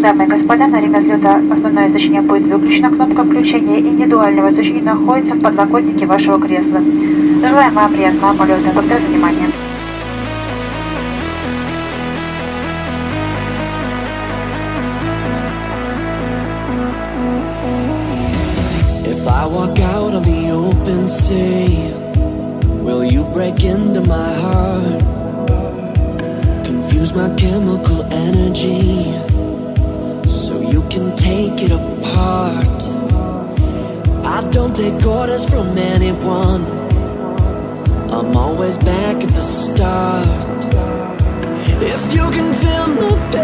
Дамы и господа, на время взлета основное освещение будет выключено. Кнопка включения и недуального освещения находится в подлокотнике вашего кресла. Желаем вам приятного полета. Благодарю за внимание. If I walk out on the open sea, will you break into my heart? Confuse my chemical energy take it apart. I don't take orders from anyone, I'm always back at the start. If you can feel my pain.